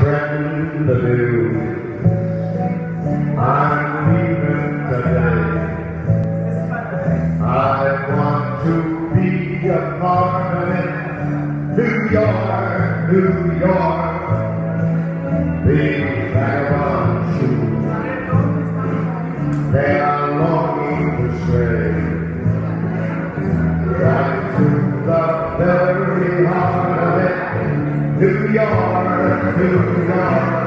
spreading the news. I'm leaving today. I want to be a part of it. New York, New York. Big vagabond shoes. They are longing to stray. Right to the very heart New York, New York.